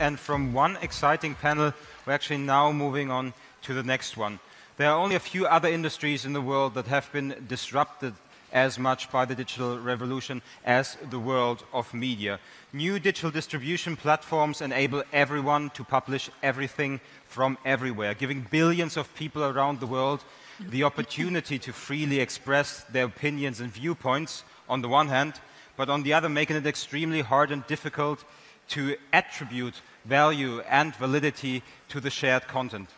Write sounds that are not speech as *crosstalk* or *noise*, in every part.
And from one exciting panel, we're actually now moving on to the next one. There are only a few other industries in the world that have been disrupted as much by the digital revolution as the world of media. New digital distribution platforms enable everyone to publish everything from everywhere, giving billions of people around the world the opportunity to freely express their opinions and viewpoints on the one hand, but on the other, making it extremely hard and difficult to attribute value and validity to the shared content.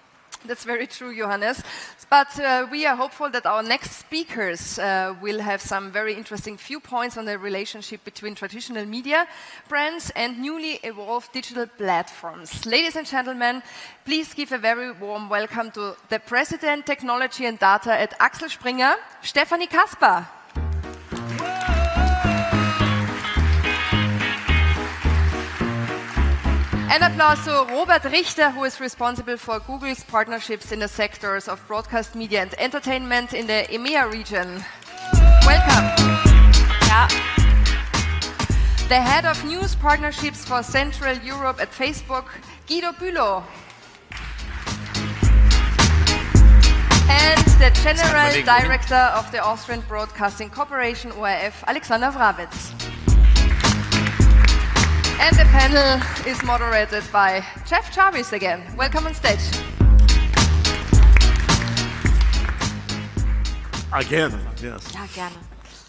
That's very true, Johannes. But uh, we are hopeful that our next speakers uh, will have some very interesting viewpoints on the relationship between traditional media brands and newly evolved digital platforms. Ladies and gentlemen, please give a very warm welcome to the President, Technology and Data at Axel Springer, Stephanie Caspar. And applause to Robert Richter, who is responsible for Google's partnerships in the sectors of broadcast media and entertainment in the EMEA region. Welcome. Yeah. The head of news partnerships for Central Europe at Facebook, Guido Bülow. And the general director of the Austrian Broadcasting Corporation, ORF, Alexander Wrabetz. And the panel is moderated by Jeff Jarvis again. Welcome on stage. Again, yes. Again.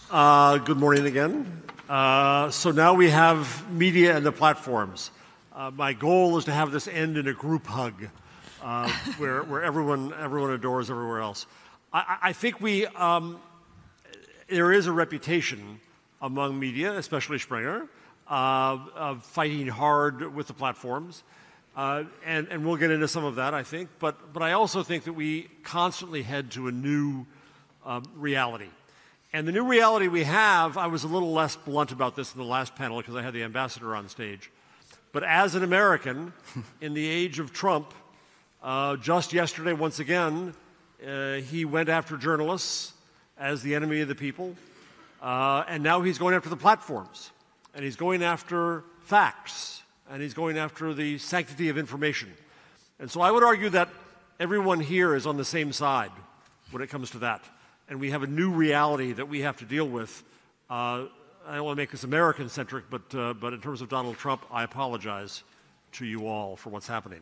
Uh, good morning again. Uh, so now we have media and the platforms. Uh, my goal is to have this end in a group hug uh, *laughs* where, where everyone, everyone adores everywhere else. I, I think we, um, there is a reputation among media, especially Springer, uh, of fighting hard with the platforms. Uh, and, and we'll get into some of that, I think. But, but I also think that we constantly head to a new um, reality. And the new reality we have, I was a little less blunt about this in the last panel because I had the ambassador on stage. But as an American, *laughs* in the age of Trump, uh, just yesterday, once again, uh, he went after journalists as the enemy of the people. Uh, and now he's going after the platforms and he's going after facts, and he's going after the sanctity of information. And so I would argue that everyone here is on the same side when it comes to that. And we have a new reality that we have to deal with. Uh, I don't want to make this American centric, but, uh, but in terms of Donald Trump, I apologize to you all for what's happening.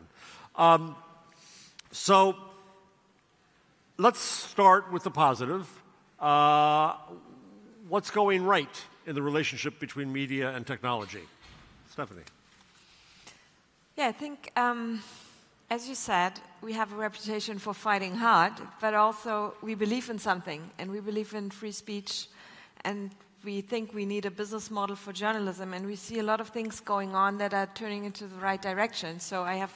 Um, so let's start with the positive. Uh, what's going right in the relationship between media and technology? Stephanie. Yeah, I think, um, as you said, we have a reputation for fighting hard, but also we believe in something, and we believe in free speech, and we think we need a business model for journalism, and we see a lot of things going on that are turning into the right direction. So I have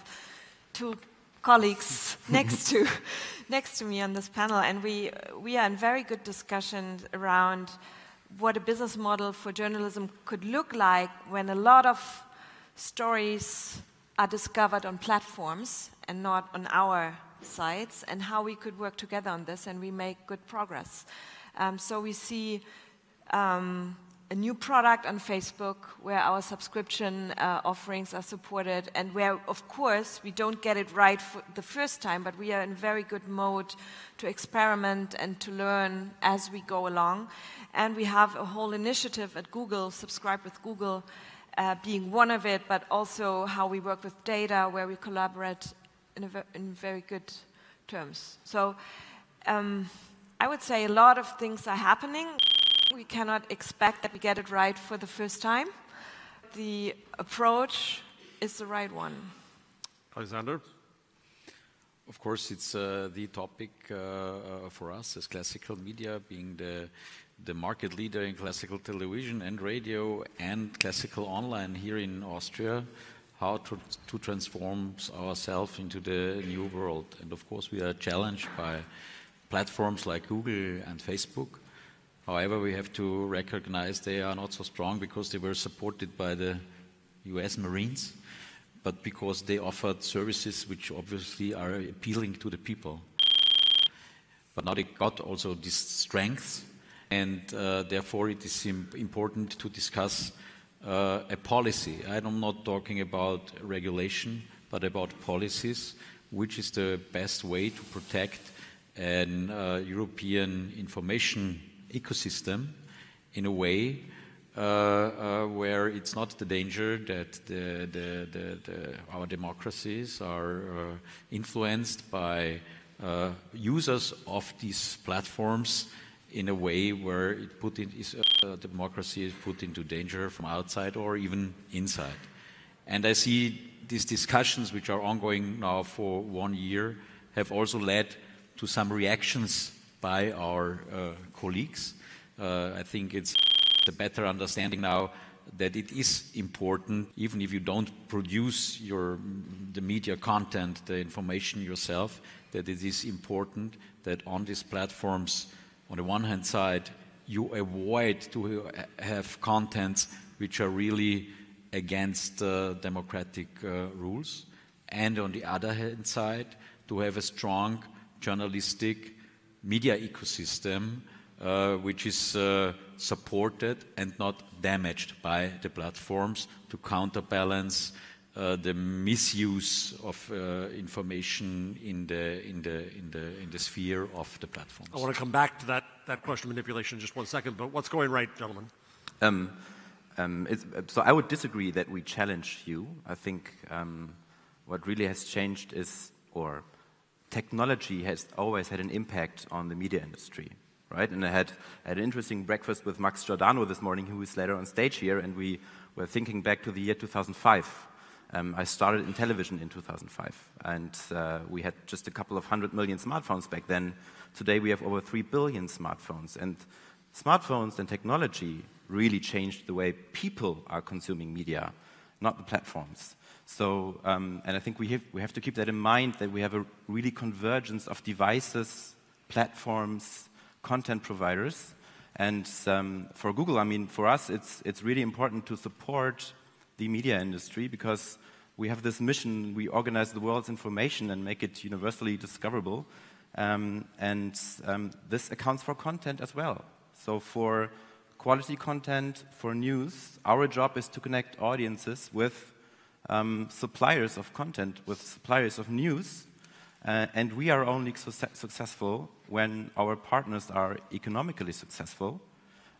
two colleagues *laughs* next to *laughs* next to me on this panel, and we we are in very good discussion around what a business model for journalism could look like when a lot of stories are discovered on platforms and not on our sites, and how we could work together on this and we make good progress. Um, so we see um, a new product on Facebook where our subscription uh, offerings are supported and where, of course, we don't get it right the first time, but we are in very good mode to experiment and to learn as we go along. And we have a whole initiative at Google, Subscribe with Google, uh, being one of it, but also how we work with data, where we collaborate in, ver in very good terms. So um, I would say a lot of things are happening. We cannot expect that we get it right for the first time. The approach is the right one. Alexander? Of course, it's uh, the topic uh, uh, for us as classical media, being the the market leader in classical television and radio and classical online here in Austria, how to, to transform ourselves into the new world. And of course, we are challenged by platforms like Google and Facebook. However, we have to recognize they are not so strong because they were supported by the US Marines, but because they offered services which obviously are appealing to the people. But now they got also this strength and uh, therefore it is important to discuss uh, a policy. I'm not talking about regulation, but about policies, which is the best way to protect an uh, European information ecosystem in a way uh, uh, where it's not the danger that the, the, the, our democracies are uh, influenced by uh, users of these platforms in a way where it put in, is, uh, democracy is put into danger from outside or even inside. And I see these discussions, which are ongoing now for one year, have also led to some reactions by our uh, colleagues. Uh, I think it's a better understanding now that it is important, even if you don't produce your, the media content, the information yourself, that it is important that on these platforms, on the one hand side, you avoid to have contents which are really against uh, democratic uh, rules, and on the other hand side, to have a strong journalistic media ecosystem uh, which is uh, supported and not damaged by the platforms to counterbalance uh, the misuse of uh, information in the, in, the, in, the, in the sphere of the platforms. I want to come back to that, that question of manipulation in just one second, but what's going right, gentlemen? Um, um, so I would disagree that we challenge you. I think um, what really has changed is, or technology has always had an impact on the media industry, right? And I had, had an interesting breakfast with Max Giordano this morning, who is later on stage here, and we were thinking back to the year 2005 um, I started in television in 2005, and uh, we had just a couple of hundred million smartphones back then. Today we have over three billion smartphones, and smartphones and technology really changed the way people are consuming media, not the platforms. So, um, and I think we have, we have to keep that in mind that we have a really convergence of devices, platforms, content providers. And um, for Google, I mean, for us, it's, it's really important to support the media industry because we have this mission, we organize the world's information and make it universally discoverable. Um, and um, this accounts for content as well. So for quality content, for news, our job is to connect audiences with um, suppliers of content, with suppliers of news. Uh, and we are only su successful when our partners are economically successful.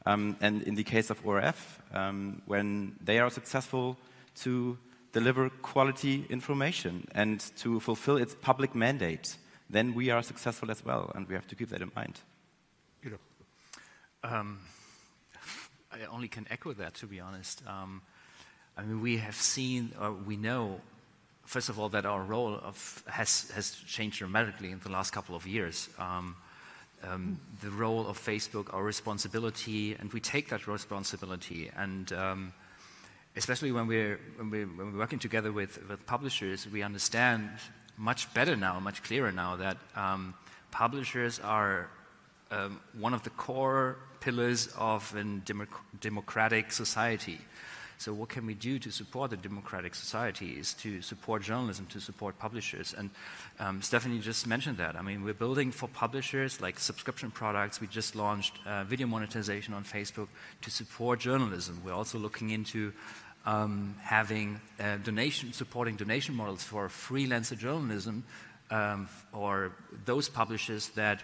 Um, and in the case of ORF, um, when they are successful to deliver quality information and to fulfill its public mandate, then we are successful as well, and we have to keep that in mind. Know. Um, I only can echo that, to be honest. Um, I mean, we have seen, or we know, first of all, that our role of, has, has changed dramatically in the last couple of years. Um, um, the role of Facebook, our responsibility, and we take that responsibility. And um, especially when we're, when we're, when we're, working together with, with publishers, we understand much better now, much clearer now, that um, publishers are um, one of the core pillars of a democ democratic society. So what can we do to support the democratic society is to support journalism, to support publishers. And um, Stephanie just mentioned that. I mean, we're building for publishers like subscription products. We just launched uh, video monetization on Facebook to support journalism. We're also looking into um, having uh, donation, supporting donation models for freelancer journalism um, or those publishers that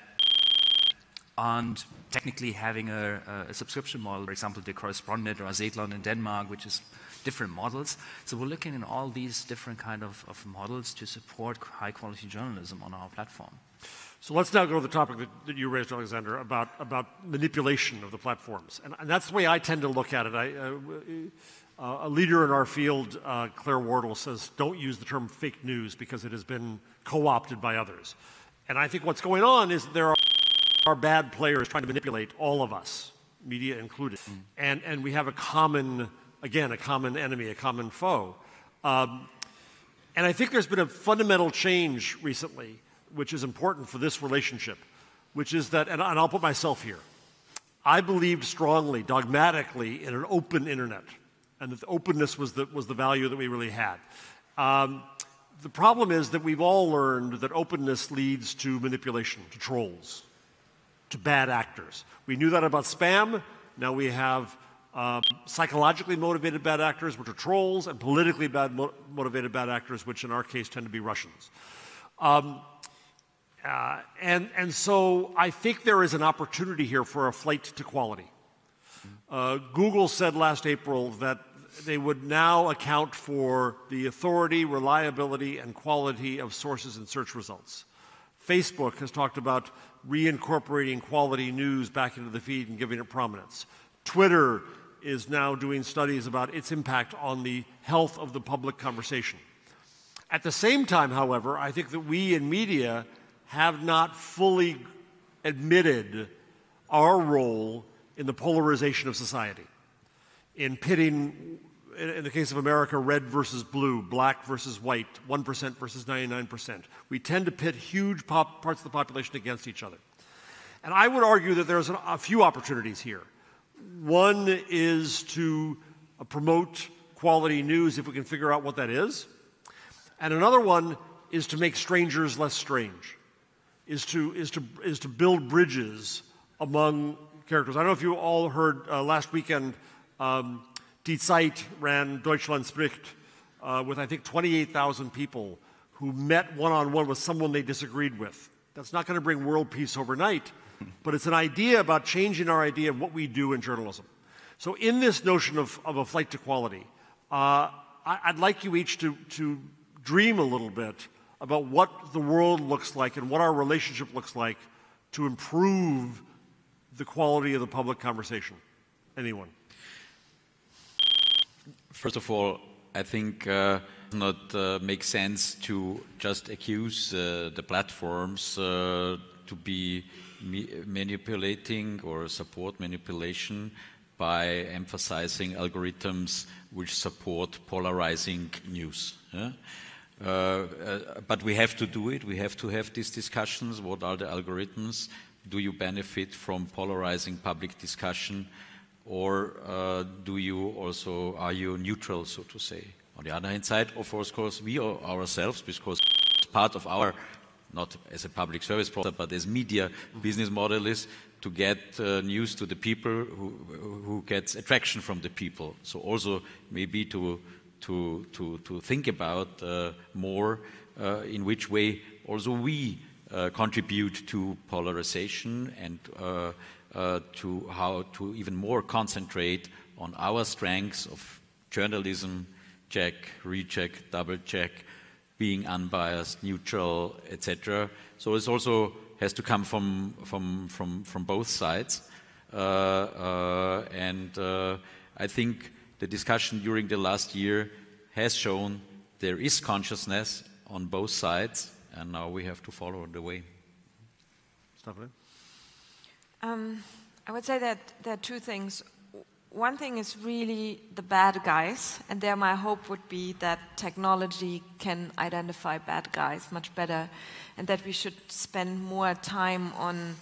aren't technically having a, a, subscription model, for example, the Correspondent or Zetland in Denmark, which is different models. So we're looking at all these different kind of, of models to support high quality journalism on our platform. So let's now go to the topic that, that you raised, Alexander, about, about manipulation of the platforms. And, and, that's the way I tend to look at it. I, uh, uh, a leader in our field, uh, Claire Wardle, says don't use the term fake news because it has been co opted by others. And I think what's going on is there are are bad players trying to manipulate all of us, media included. Mm. And, and we have a common, again, a common enemy, a common foe. Um, and I think there's been a fundamental change recently, which is important for this relationship, which is that, and, and I'll put myself here, I believed strongly, dogmatically, in an open internet, and that openness was the, was the value that we really had. Um, the problem is that we've all learned that openness leads to manipulation, to trolls to bad actors. We knew that about spam. Now we have um, psychologically motivated bad actors, which are trolls, and politically bad mo- motivated bad actors, which in our case tend to be Russians. Um, uh, and, and so I think there is an opportunity here for a flight to quality. Uh, Google said last April that they would now account for the authority, reliability, and quality of sources and search results. Facebook has talked about reincorporating quality news back into the feed and giving it prominence. Twitter is now doing studies about its impact on the health of the public conversation. At the same time, however, I think that we in media have not fully admitted our role in the polarization of society, in pitting, in the case of America, red versus blue, black versus white, 1% versus 99%. We tend to pit huge pop, parts of the population against each other. And I would argue that there's a, a few opportunities here. One is to uh, promote quality news if we can figure out what that is. And another one is to make strangers less strange, is to, is to, is to build bridges among characters. I don't know if you all heard uh, last weekend, um, Die Zeit ran Deutschland spricht uh, with, I think, 28,000 people who met one on one with someone they disagreed with. That's not going to bring world peace overnight, but it's an idea about changing our idea of what we do in journalism. So, in this notion of, of a flight to quality, uh, I, would like you each to, to dream a little bit about what the world looks like and what our relationship looks like to improve the quality of the public conversation. Anyone? First of all, I think uh, does not uh, make sense to just accuse uh, the platforms uh, to be manipulating or support manipulation by emphasizing algorithms which support polarizing news. Yeah? Uh, uh, but we have to do it. We have to have these discussions. What are the algorithms? Do you benefit from polarizing public discussion, or uh, do you also are you neutral, so to say? On the other hand side, of course, we ourselves, because part of our not as a public service product, but as media business model is to get uh, news to the people who, gets attraction from the people. So also maybe to, to, to, to think about uh, more in which way also we contribute to polarization and to how to even more concentrate on our strengths of journalism, check, recheck, double check, being unbiased, neutral, etc. So it also has to come from from from from both sides, uh, uh, and uh, I think the discussion during the last year has shown there is consciousness on both sides, and now we have to follow the way. Stephanie. Um, I would say that there are two things one thing is really the bad guys, and there my hope would be that technology can identify bad guys much better, and that we should spend more time on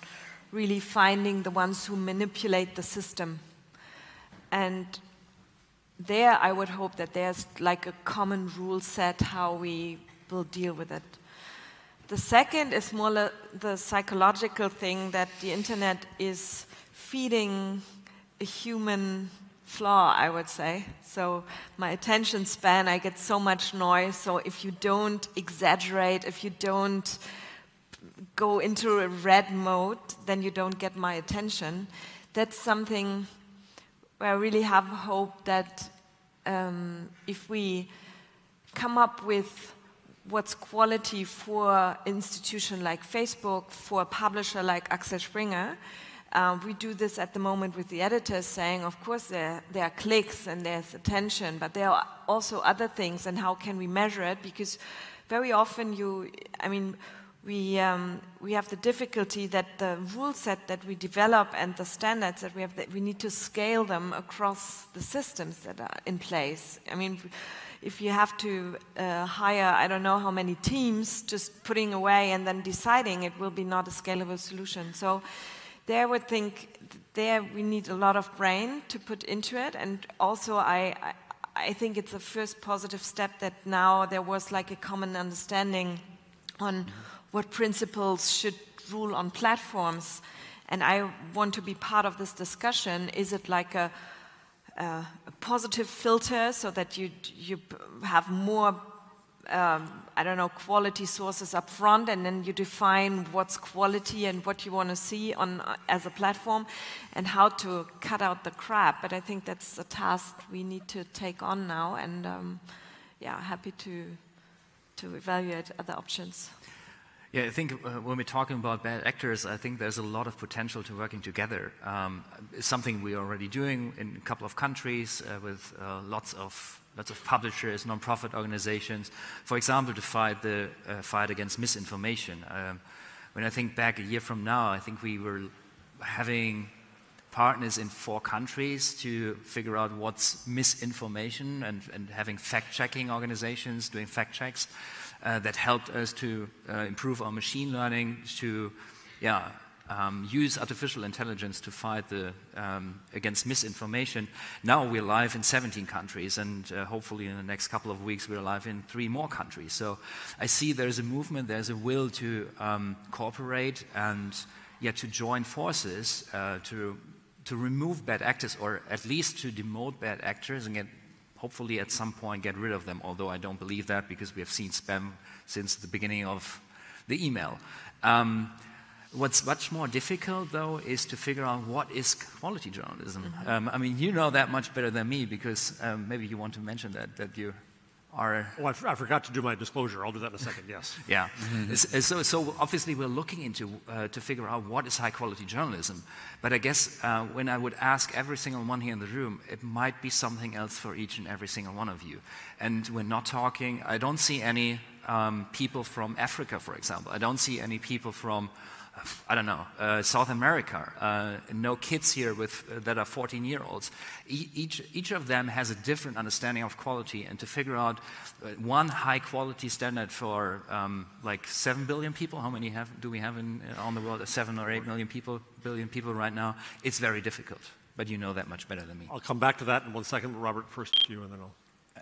really finding the ones who manipulate the system. And there I would hope that there's like a common rule set how we will deal with it. The second is more the psychological thing that the internet is feeding a human flaw, I would say. So, my attention span, I get so much noise. So, if you don't exaggerate, if you don't go into a red mode, then you don't get my attention. That's something where I really have hope that um, if we come up with what's quality for an institution like Facebook, for a publisher like Axel Springer, um, we do this at the moment with the editors saying, of course, there, there are clicks and there's attention, but there are also other things, and how can we measure it? Because very often you, I mean, we, um, we have the difficulty that the rule set that we develop and the standards that we have, that we need to scale them across the systems that are in place. I mean, if you have to uh, hire, I don't know how many teams, just putting away and then deciding, it will be not a scalable solution. So there would think there we need a lot of brain to put into it. And also, I, I, I think it's a first positive step that now there was like a common understanding on what principles should rule on platforms. And I want to be part of this discussion. Is it like a uh, a positive filter so that you, you have more um, I don't know, quality sources up front, and then you define what's quality and what you want to see on uh, as a platform, and how to cut out the crap. But I think that's a task we need to take on now, and um, yeah, happy to to evaluate other options. Yeah, I think uh, when we're talking about bad actors, I think there's a lot of potential to working together. Um, it's something we're already doing in a couple of countries uh, with uh, lots of lots of publishers, non-profit organizations, for example, to fight the uh, fight against misinformation. Um, when I think back a year from now, I think we were having partners in four countries to figure out what's misinformation and, and having fact-checking organizations doing fact checks that helped us to uh, improve our machine learning to yeah, um, use artificial intelligence to fight the, um, against misinformation. Now we're live in 17 countries, and uh, hopefully in the next couple of weeks we're live in three more countries. So I see there's a movement, there's a will to um, cooperate and yeah, to join forces uh, to, to remove bad actors, or at least to demote bad actors and get, hopefully at some point get rid of them, although I don't believe that because we have seen spam since the beginning of the email. Um, What's much more difficult, though, is to figure out what is quality journalism. Mm-hmm. Um, I mean, you know that much better than me because um, maybe you want to mention that that you are. Oh, I, f- I forgot to do my disclosure. I'll do that in a second. Yes. *laughs* yeah. So, so obviously, we're looking into uh, to figure out what is high quality journalism. But I guess uh, when I would ask every single one here in the room, it might be something else for each and every single one of you. And we're not talking. I don't see any um, people from Africa, for example. I don't see any people from I don't know, uh, South America, uh, no kids here with, uh, that are 14 year olds. E each, each of them has a different understanding of quality, and to figure out uh, one high quality standard for um, like 7 billion people, how many have, do we have in, uh, on the world? Uh, 7 or 8 million people, billion people right now. It's very difficult, but you know that much better than me. I'll come back to that in one second, Robert, first you, and then I'll.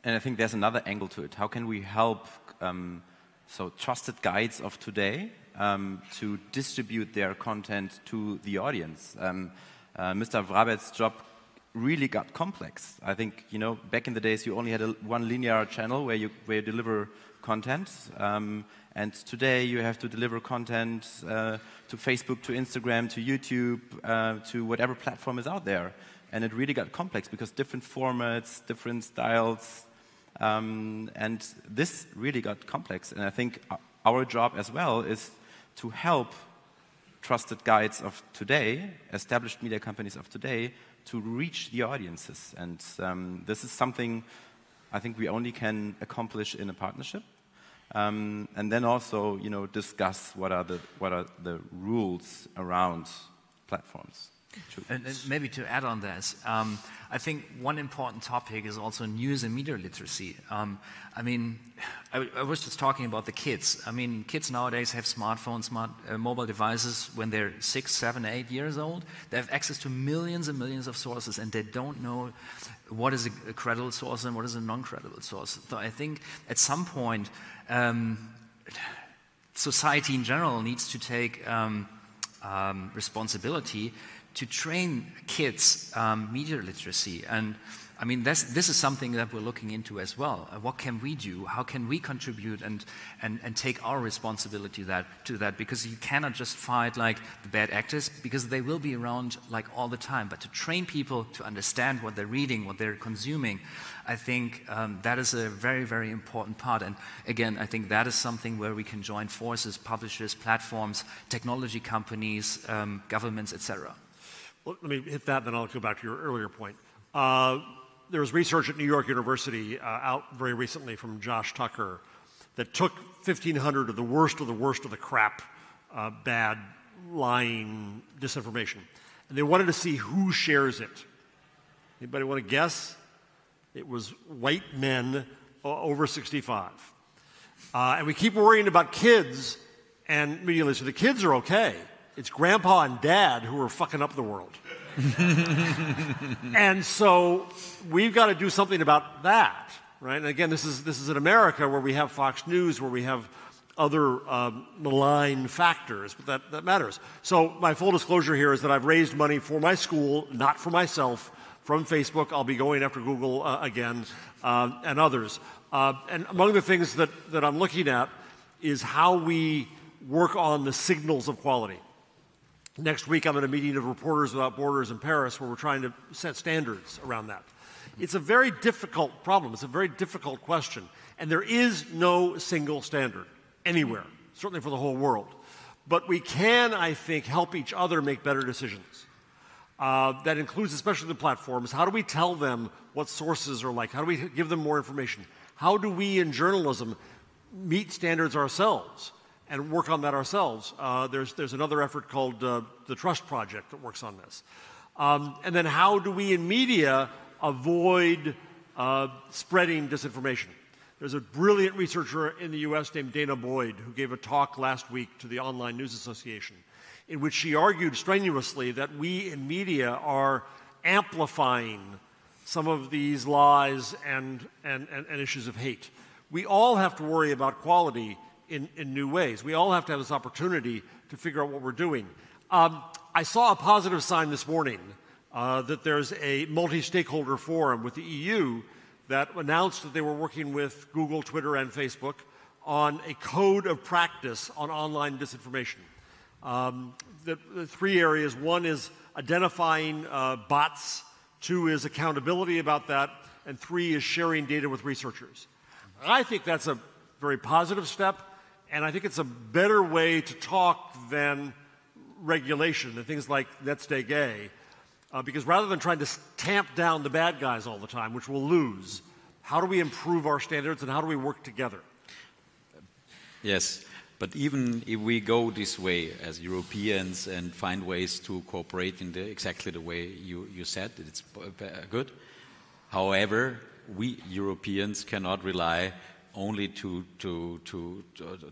And I think there's another angle to it. How can we help um, so trusted guides of today um, to distribute their content to the audience. Um, uh, Mr. Wrabetz's job really got complex. I think, you know, back in the days you only had a, one linear channel where you, where you deliver content. Um, and today you have to deliver content uh, to Facebook, to Instagram, to YouTube, uh, to whatever platform is out there. And it really got complex because different formats, different styles, um, and this really got complex. And I think our job as well is to help trusted guides of today, established media companies of today, to reach the audiences. And um, this is something I think we only can accomplish in a partnership. Um, and then also, you know, discuss what are the, what are the rules around platforms. And, and, maybe to add on this, um, I think one important topic is also news and media literacy. Um, I mean, I, was just talking about the kids. I mean, kids nowadays have smartphones, smart uh, mobile devices when they're six, seven, eight years old. They have access to millions and millions of sources, and they don't know what is a, a credible source and what is a non-credible source. So I think at some point, um, society in general needs to take um, um, responsibility to train kids um, media literacy. And I mean, this, this is something that we're looking into as well. Uh, what can we do? How can we contribute and, and, and take our responsibility that, to that? Because you cannot just fight like the bad actors because they will be around like all the time. But to train people to understand what they're reading, what they're consuming, I think um, that is a very, very important part. And again, I think that is something where we can join forces, publishers, platforms, technology companies, um, governments, etc. Let me hit that, then I'll go back to your earlier point. Uh, there was research at New York University uh, out very recently from Josh Tucker that took 1,500 of the worst of the worst of the crap, uh, bad, lying, disinformation, and they wanted to see who shares it. Anybody want to guess? It was white men over 65. Uh, and we keep worrying about kids, and immediately, so the kids are okay it's grandpa and dad who are fucking up the world. *laughs* and so we've got to do something about that, right? And again, this is, this is in America where we have Fox News, where we have other um, malign factors, but that, that matters. So my full disclosure here is that I've raised money for my school, not for myself, from Facebook. I'll be going after Google uh, again uh, and others. Uh, and among the things that, that I'm looking at is how we work on the signals of quality. Next week, I'm at a meeting of Reporters Without Borders in Paris where we're trying to set standards around that. It's a very difficult problem. It's a very difficult question. And there is no single standard anywhere, certainly for the whole world. But we can, I think, help each other make better decisions. Uh, that includes especially the platforms. How do we tell them what sources are like? How do we give them more information? How do we in journalism meet standards ourselves and work on that ourselves? Uh, there's, there's another effort called uh, the Trust Project that works on this. Um, and then how do we in media avoid uh, spreading disinformation? There's a brilliant researcher in the US named Dana Boyd who gave a talk last week to the Online News Association in which she argued strenuously that we in media are amplifying some of these lies and, and, and, and issues of hate. We all have to worry about quality in, in new ways. We all have to have this opportunity to figure out what we're doing. Um, I saw a positive sign this morning uh, that there's a multi stakeholder forum with the EU that announced that they were working with Google, Twitter, and Facebook on a code of practice on online disinformation. Um, the, the, three areas one is identifying uh, bots, two is accountability about that, and three is sharing data with researchers. I think that's a very positive step, and I think it's a better way to talk than regulation and things like NetzDG uh, because rather than trying to tamp down the bad guys all the time, which we'll lose, how do we improve our standards and how do we work together? Yes, but even if we go this way as Europeans and find ways to cooperate in the, exactly the way you, you said, it's good. However, we Europeans cannot rely only to, to, to,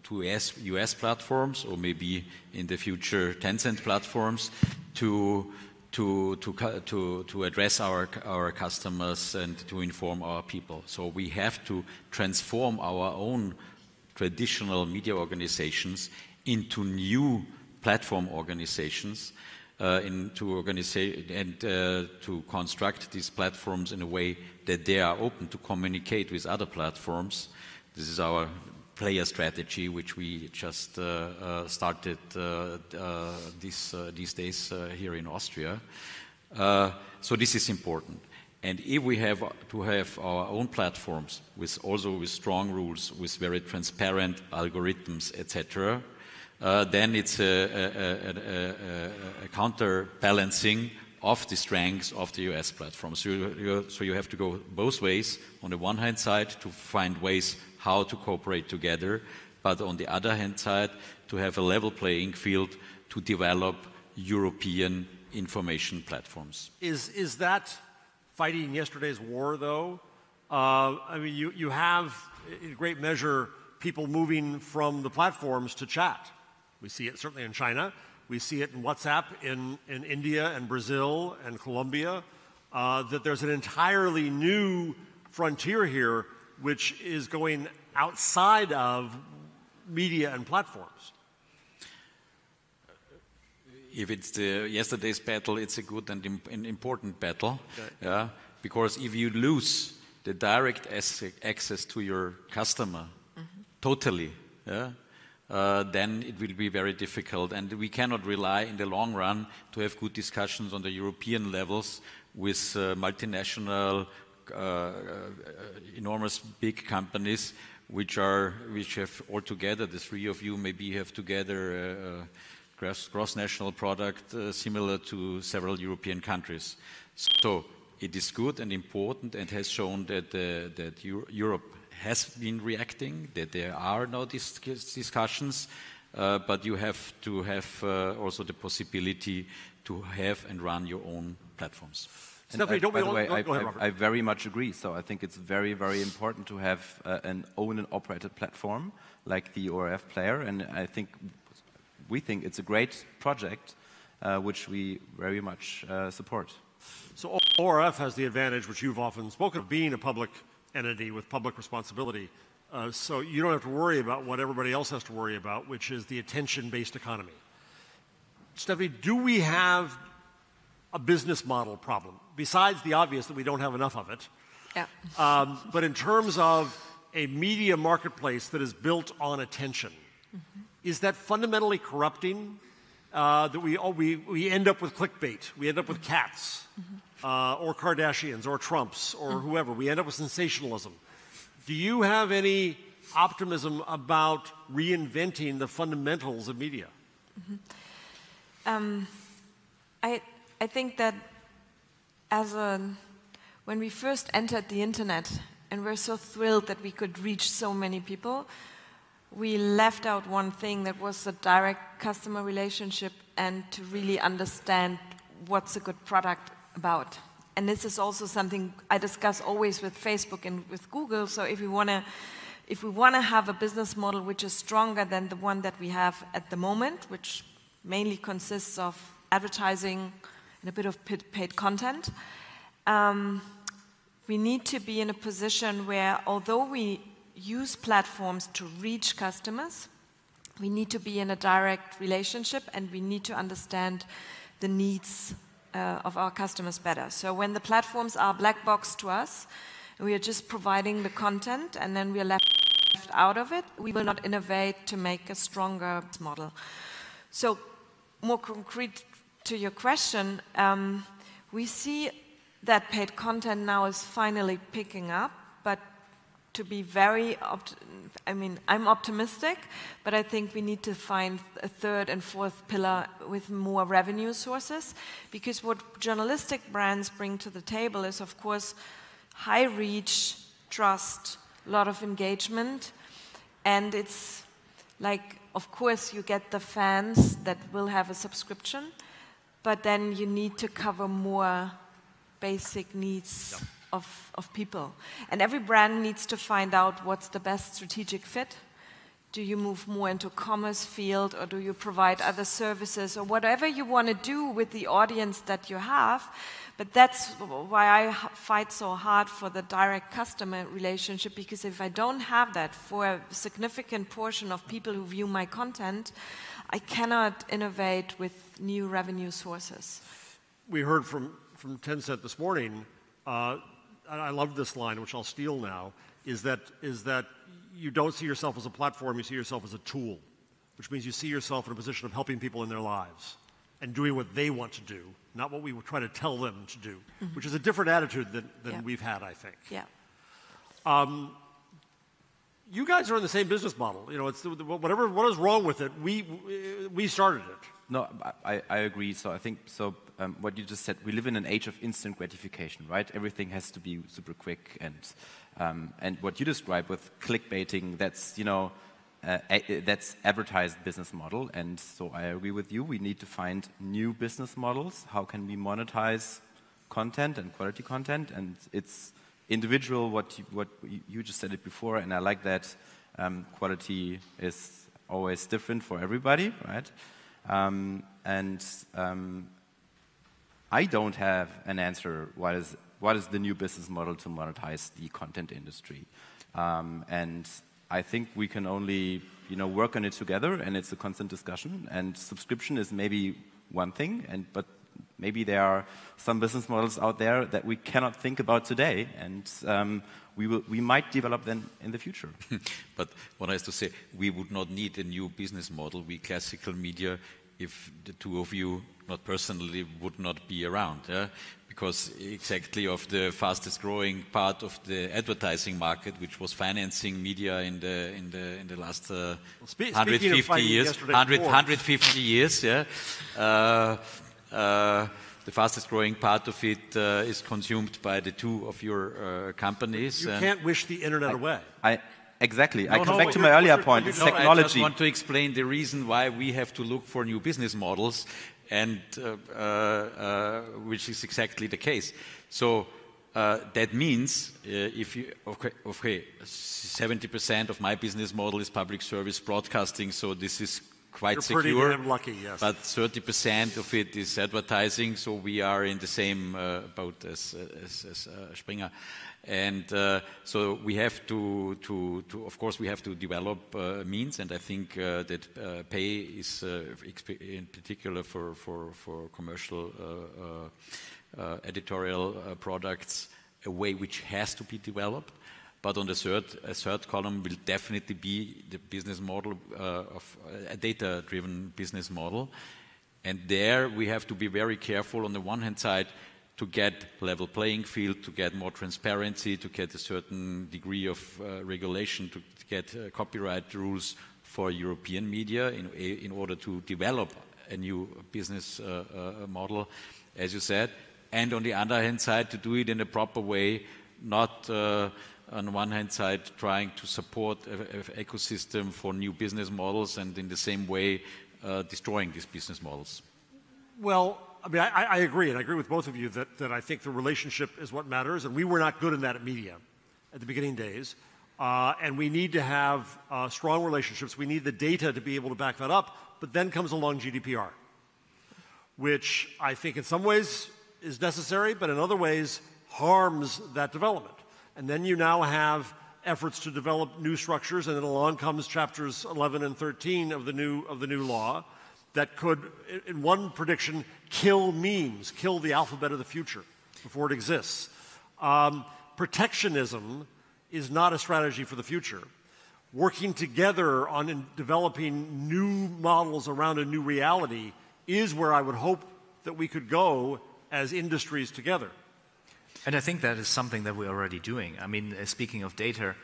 to, US, US platforms or maybe in the future Tencent platforms to to, to, to, to address our, our customers and to inform our people. So we have to transform our own traditional media organizations into new platform organizations uh, into and uh, to construct these platforms in a way that they are open to communicate with other platforms. This is our player strategy, which we just uh, uh, started uh, this, these days here in Austria. so this is important. And if we have to have our own platforms with also with strong rules, with very transparent algorithms, etc., uh, then it's a, a, a, a, counterbalancing of the strengths of the US platform. So you, so you have to go both ways. On the one hand side, to find ways how to cooperate together, but on the other hand side, to have a level playing field to develop European information platforms. Is, is that fighting yesterday's war, though? Uh, I mean, you, you have, in great measure, people moving from the platforms to chat. We see it certainly in China. We see it in WhatsApp in, in India and Brazil and Colombia. Uh, that there's an entirely new frontier here which is going outside of media and platforms. If it's the yesterday's battle, it's a good and an important battle. Okay. Yeah, because if you lose the direct access to your customer mm -hmm. totally, yeah, uh, then it will be very difficult. And we cannot rely in the long run to have good discussions on the European levels with uh, multinational enormous big companies which are which have all together the three of you maybe have together a, a cross, cross national product uh, similar to several European countries. So it is good and important and has shown that uh, that Euro Europe has been reacting, that there are these discussions, uh, but you have to have uh, also the possibility to have and run your own platforms. Stephanie, I, don't by the way, I, ahead, I, I, very much agree. So I think it's very, very important to have uh, an owned and operated platform like the ORF player, and I think we think it's a great project, uh, which we very much uh, support. So ORF has the advantage, which you've often spoken of, being a public entity with public responsibility. Uh, so you don't have to worry about what everybody else has to worry about, which is the attention-based economy. Stephanie, do we have a business model problem? Besides the obvious that we don't have enough of it. Yeah. Um, but in terms of a media marketplace that is built on attention, mm-hmm. is that fundamentally corrupting? Uh, that we, oh, we, we end up with clickbait, we end up with cats, mm-hmm. uh, or Kardashians, or Trumps, or mm-hmm. whoever. We end up with sensationalism. Do you have any optimism about reinventing the fundamentals of media? Mm-hmm. Um, I, I think that as a, when we first entered the internet and we're so thrilled that we could reach so many people, we left out one thing that was the direct customer relationship and to really understand what's a good product about. And this is also something I discuss always with Facebook and with Google. So if we want to if we want to have a business model which is stronger than the one that we have at the moment, which mainly consists of advertising and a bit of paid content, um, we need to be in a position where, although we use platforms to reach customers, we need to be in a direct relationship and we need to understand the needs uh, of our customers better. So when the platforms are black box to us, we are just providing the content and then we are left out of it, we will not innovate to make a stronger model. So, more concrete to your question, um, we see that paid content now is finally picking up, but to be very, I mean, I'm optimistic, but I think we need to find a third and fourth pillar with more revenue sources, because what journalistic brands bring to the table is, of course, high reach, trust, a lot of engagement, and it's like, of course, you get the fans that will have a subscription, but then you need to cover more basic needs yeah. of, of people. And every brand needs to find out what's the best strategic fit. Do you move more into commerce field or do you provide other services or whatever you want to do with the audience that you have? But that's why I fight so hard for the direct customer relationship because if I don't have that for a significant portion of people who view my content, I cannot innovate with new revenue sources. We heard from, from Tencent this morning, uh, I love this line, which I'll steal now, is that, is that you don't see yourself as a platform, you see yourself as a tool, which means you see yourself in a position of helping people in their lives and doing what they want to do not what we were trying to tell them to do, mm-hmm. which is a different attitude than, than yeah. we've had, I think. Yeah. Um, you guys are in the same business model. You know, it's whatever what is wrong with it. We we started it. No, I, I agree. So I think so. Um, what you just said, we live in an age of instant gratification, right? Everything has to be super quick, and um, and what you describe with clickbaiting, that's you know uh, that's advertised business model. And so I agree with you. We need to find new business models. How can we monetize content and quality content? And it's individual. What you, what you just said it before, and I like that. Um, quality is always different for everybody, right? Um, and um, I don't have an answer. What is what is the new business model to monetize the content industry? Um, and I think we can only you know, work on it together, and it's a constant discussion. And subscription is maybe one thing, and, but maybe there are some business models out there that we cannot think about today, and um, we, will, we might develop them in the future. *laughs* but what I have to say, we would not need a new business model. We classical media, if the two of you, not personally, would not be around. Yeah? because exactly of the fastest growing part of the advertising market, which was financing media in the in the in the last uh, well, 150 years, 100, 150 years, yeah. Uh, the fastest growing part of it uh, is consumed by the two of your uh, companies. You can't wish the internet away. I, Exactly. No, I come no, back to my earlier point. It's no, technology. I just want to explain the reason why we have to look for new business models and uh, uh, uh, which is exactly the case. So that means if you okay, okay 70% of my business model is public service broadcasting, so this is quite You're secure. Pretty damn lucky, yes. But 30% of it is advertising, so we are in the same uh, boat as, as, as uh, Springer. And uh, so we have to, to, to, of course, we have to develop uh, means, and I think uh, that uh, pay is, uh, in particular for, for, for commercial uh, editorial uh, products a way which has to be developed. But on the third, column will definitely be the business model uh, of a data-driven business model. And there we have to be very careful on the one hand side to get level playing field, to get more transparency, to get a certain degree of uh, regulation, to get uh, copyright rules for European media in, order to develop a new business model, as you said. And on the other hand side, to do it in a proper way, not on one hand side trying to support an ecosystem for new business models and in the same way uh, destroying these business models? Well, I mean, I, I, agree, and I agree with both of you that, that I think the relationship is what matters, and we were not good in that at media at the beginning days. Uh, and we need to have uh, strong relationships. We need the data to be able to back that up. But then comes along GDPR, which I think in some ways is necessary, but in other ways harms that development. And then you now have efforts to develop new structures, and then along comes chapters 11 and 13 of the new, of the new law that could, in one prediction, kill memes, kill the alphabet of the future before it exists. Um, protectionism is not a strategy for the future. Working together on developing new models around a new reality is where I would hope that we could go as industries together. And I think that is something that we're already doing. I mean, uh, speaking of data,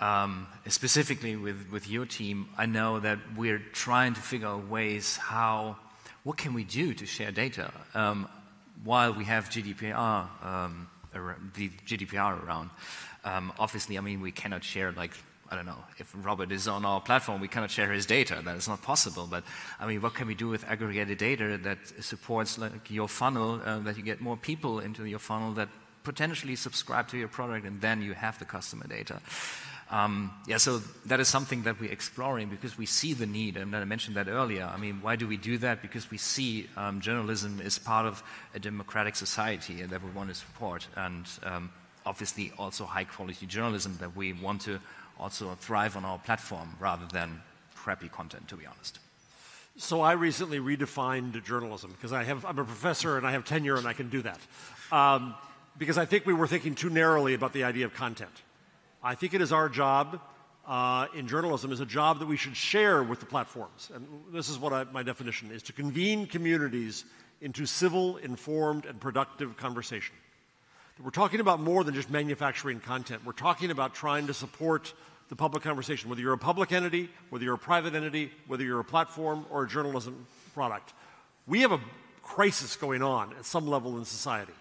um, specifically with, with your team, I know that we're trying to figure out ways how, what can we do to share data um, while we have GDPR, um, the GDPR around. Um, obviously, I mean, we cannot share like I don't know, if Robert is on our platform, we cannot share his data. That is not possible. But I mean, what can we do with aggregated data that supports like your funnel, uh, that you get more people into your funnel that potentially subscribe to your product, and then you have the customer data. Um, yeah, so that is something that we're exploring because we see the need, and I mentioned that earlier. I mean, why do we do that? Because we see um, journalism is part of a democratic society that we want to support, and um, obviously also high quality journalism that we want to also thrive on our platform rather than crappy content, to be honest. So I recently redefined journalism because I have, I'm a professor and I have tenure and I can do that. Because I think we were thinking too narrowly about the idea of content. I think it is our job uh, in journalism is a job that we should share with the platforms. And this is what I, my definition is to convene communities into civil, informed, and productive conversation. We're talking about more than just manufacturing content. We're talking about trying to support the public conversation, whether you're a public entity, whether you're a private entity, whether you're a platform or a journalism product. We have a crisis going on at some level in society.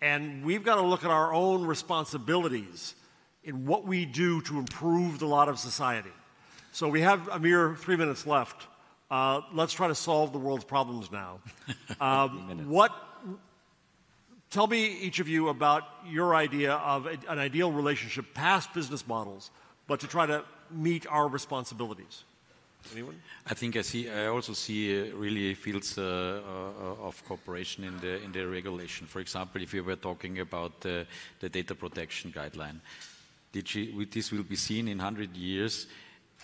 And we've got to look at our own responsibilities in what we do to improve the lot of society. So we have a mere three minutes left. Uh, let's try to solve the world's problems now. *laughs* Um, what? Tell me, each of you, about your idea of a, an ideal relationship past business models, but to try to meet our responsibilities. Anyone? I think I see. I also see uh, really fields uh, uh, of cooperation in the in the regulation. For example, if you were talking about the data protection guideline, this will be seen in 100 years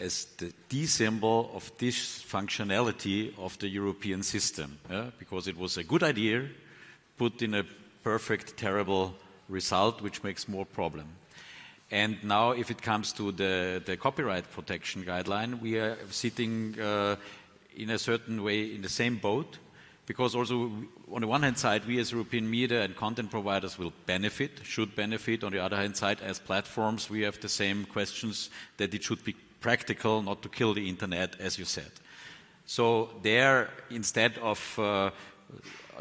as the D symbol of this functionality of the European system, yeah? because it was a good idea put in a perfect, terrible result, which makes more problem. And now, if it comes to the, the copyright protection guideline, we are sitting uh, in a certain way in the same boat, because also, on the one hand side, we as European media and content providers will benefit, should benefit. On the other hand side, as platforms, we have the same questions that it should be practical, not to kill the internet, as you said. So there, instead of uh,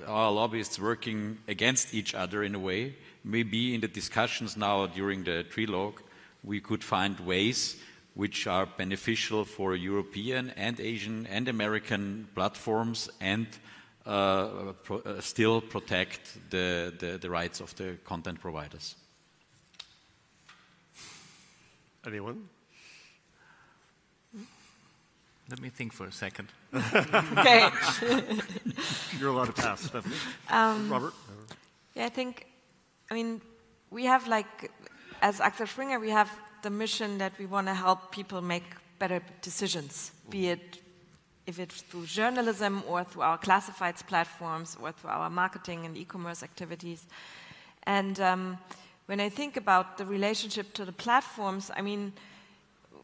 our lobbyists working against each other in a way, maybe in the discussions now during the trilogue, we could find ways which are beneficial for European and Asian and American platforms and uh, pro uh, still protect the, the, the, rights of the content providers. Anyone? Let me think for a second. *laughs* okay. You're allowed to pass, Stephanie. Um, Robert? Yeah, I think I mean, we have like, as Axel Springer, we have the mission that we want to help people make better decisions, be it if it's through journalism or through our classifieds platforms or through our marketing and e-commerce activities. And um, when I think about the relationship to the platforms, I mean,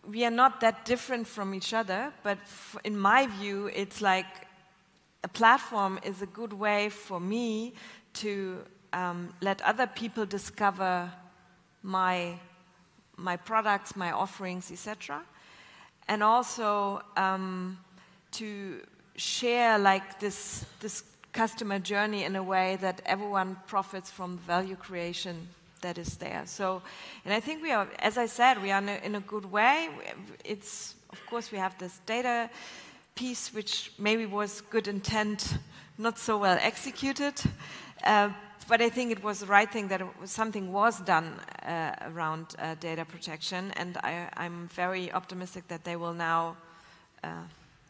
we are not that different from each other, but in my view, it's like a platform is a good way for me to um, let other people discover my, my products, my offerings, etc. And also um, to share like this, this customer journey in a way that everyone profits from value creation that is there. So, and I think we are, as I said, we are in a, in a good way. It's, of course, we have this data piece, which maybe was good intent, not so well executed. Uh, but I think it was the right thing that was, something was done uh, around uh, data protection, and I, am very optimistic that they will now uh,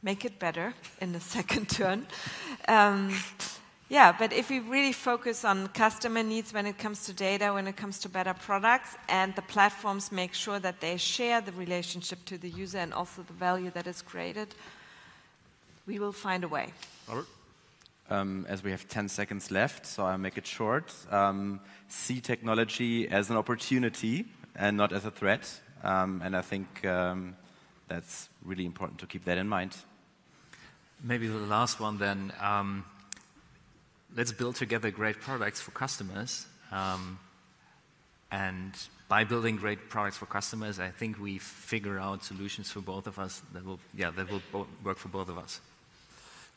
make it better *laughs* in the second *laughs* turn. Um, yeah, but if we really focus on customer needs when it comes to data, when it comes to better products, and the platforms make sure that they share the relationship to the user and also the value that is created, we will find a way. Robert? Um, as we have 10 seconds left, so I'll make it short. Um, see technology as an opportunity and not as a threat. Um, and I think um, that's really important to keep that in mind. Maybe the last one then. Um, let's build together great products for customers. Um, and by building great products for customers, I think we figure out solutions for both of us that will, yeah, that will work for both of us.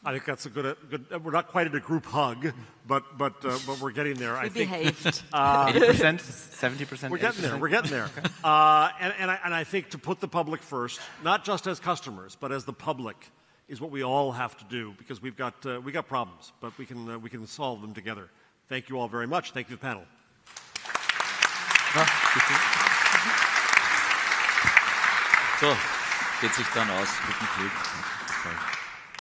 I think that's a good, good. We're not quite at a group hug, but but uh, but we're getting there. We I behaved. think *laughs* uh, eighty percent, seventy percent. we're getting there. We're getting there. Uh, and and I, and I think to put the public first, not just as customers, but as the public, is what we all have to do because we've got, uh, we got problems, but we can, uh, we can solve them together. Thank you all very much. Thank you, the panel. So, geht sich dann aus. Guten Glück.